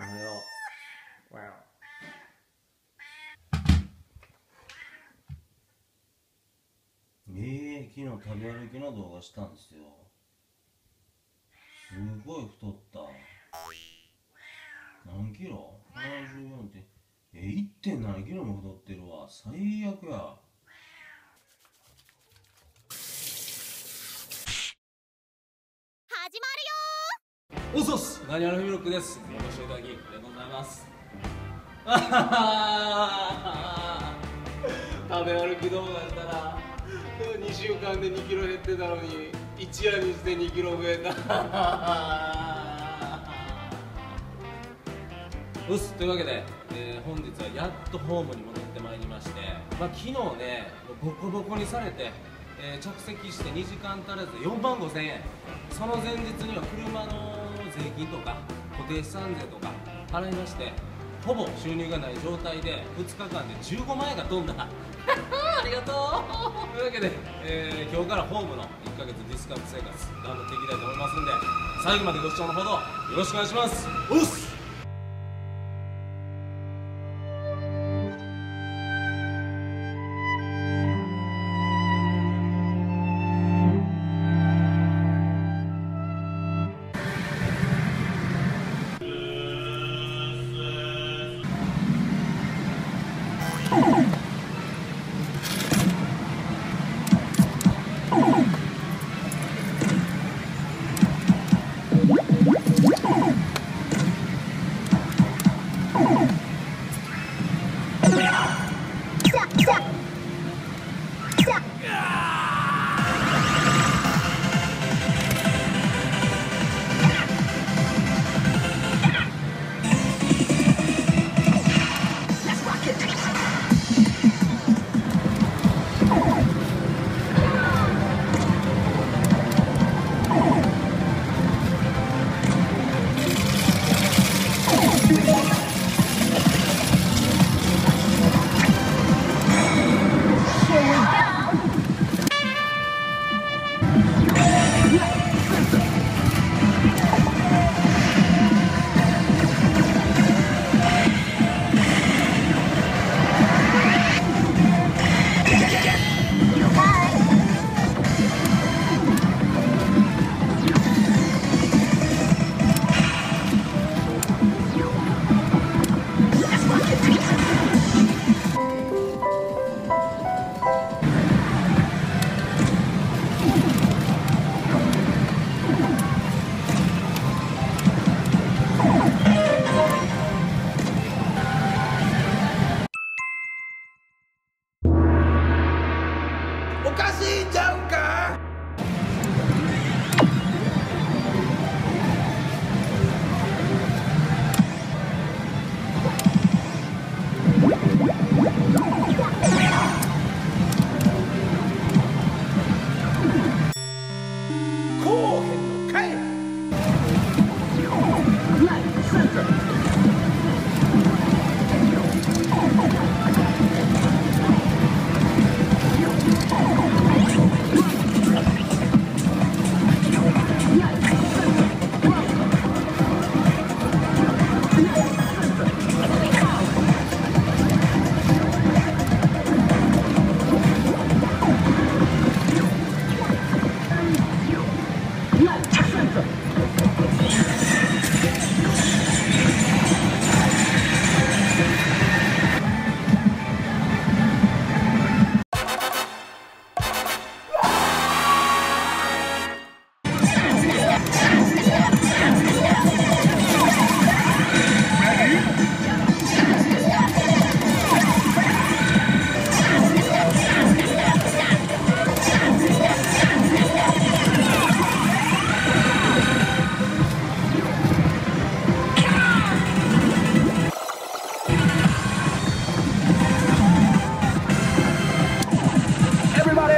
おはよう。わええ昨日食べ歩きの動画したんですよ。すごい太った。何キロ ?74 ってえ1.7キロも太ってるわ。最悪や始まるよおそっ。すガニャルミルクです。よろしくいただきでございます。あはは食べ歩き動画やったら2週間で2キロ減ってたのに一夜にして2キロ増えた。うっす。というわけで、えー本日はやっとホームに戻ってまいりまして、まあ、昨日ねボコボコにされて、えー着席して2時間足らずで4万5千円。その前日には車の税金とか固定資産税とか払いましてほぼ収入がない状態で2日間で15万円が飛んだ。ありがとう。というわけで、えー今日からホームの1ヶ月ディスカウント生活頑張っていきたいと思いますんで最後までご視聴のほどよろしくお願いします。おっすお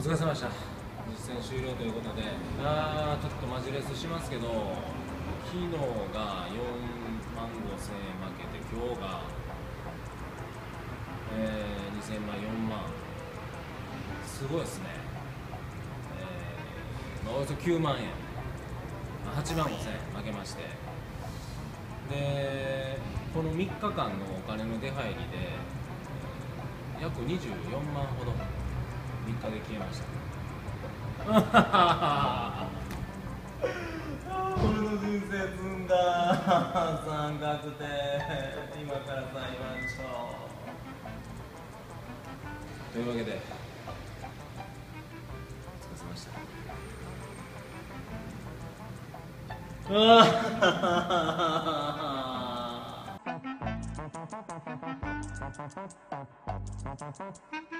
お疲れ様でした。実戦終了ということであーちょっとマジレスしますけど昨日が4万5千円負けて今日が、えー、2000万4万。すごいですね、えーまあおよそ9万円。ま8万5千円負けまして。でこの3日間のお金の出入りで約24万ほど。3日で消えました。俺の人生積んだ。三角点今から裁判所。というわけで。お疲れ様でした。あ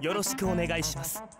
よろしくお願いします。